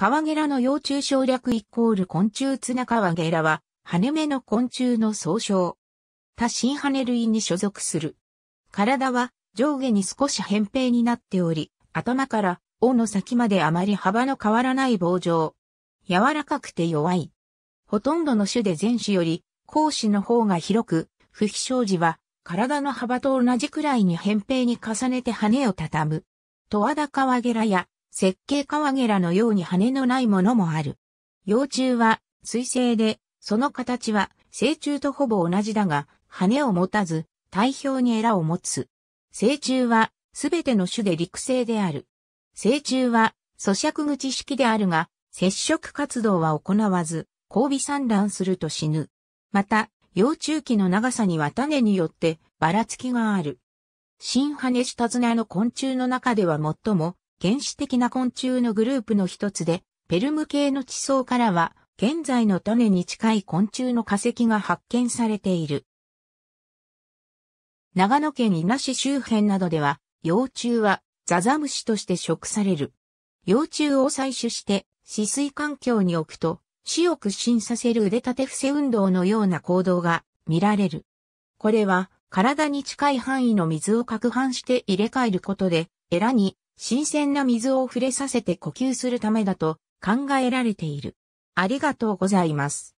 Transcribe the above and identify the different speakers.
Speaker 1: カワゲラの幼虫省略イコール昆虫ツナカワゲラは、羽目の昆虫の総称。多新羽類に所属する。体は上下に少し扁平になっており、頭から尾の先まであまり幅の変わらない棒状。柔らかくて弱い。ほとんどの種で前種より、後種の方が広く、不飛翔時は、体の幅と同じくらいに扁平に重ねて羽を畳む。トワダカワゲラや、設計カワゲラのように羽のないものもある。幼虫は、水生で、その形は、成虫とほぼ同じだが、羽を持たず、体表にエラを持つ。成虫は、すべての種で陸生である。成虫は、咀嚼口式であるが、接触活動は行わず、交尾産卵すると死ぬ。また、幼虫期の長さには種によってばらつきがある。新羽下綱の昆虫の中では最も原始的な昆虫のグループの一つで、ペルム系の地層からは現在の種に近い昆虫の化石が発見されている。長野県稲市周辺などでは、幼虫はザザムシとして食される。幼虫を採取して死水環境に置くと死を屈伸させる腕立て伏せ運動のような行動が見られる。これは体に近い範囲の水を攪拌して入れ替えることで、エラに新鮮な水を触れさせて呼吸するためだと考えられている。ありがとうございます。